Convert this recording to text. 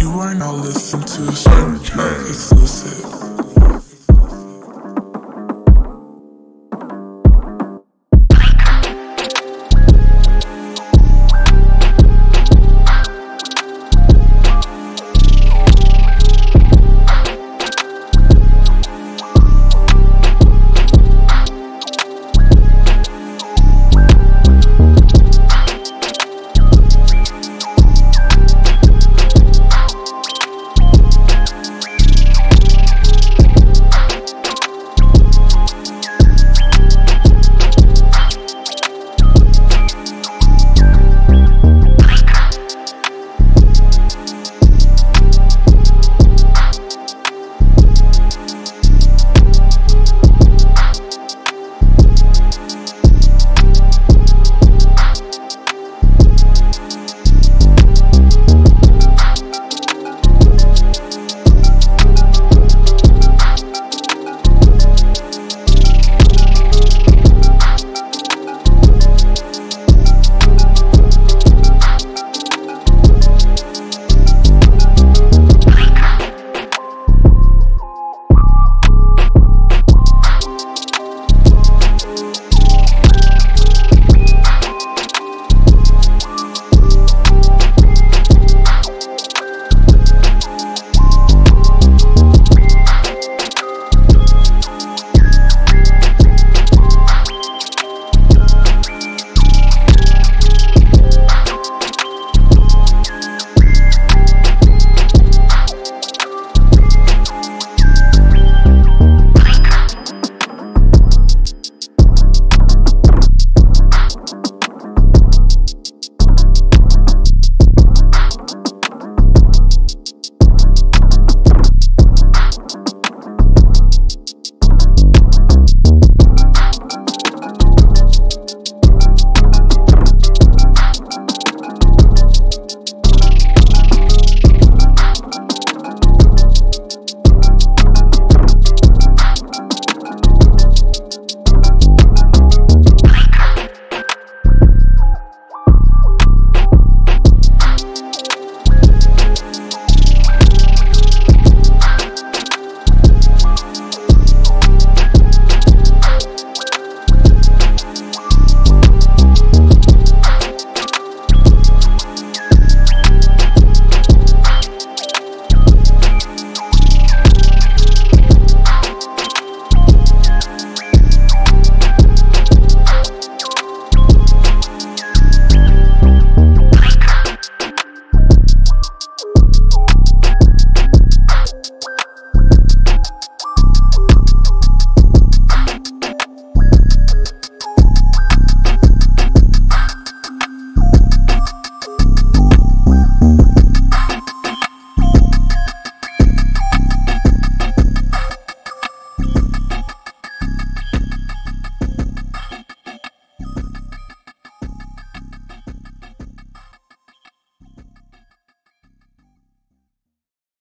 You right now listen to Soundtrack Exclusive.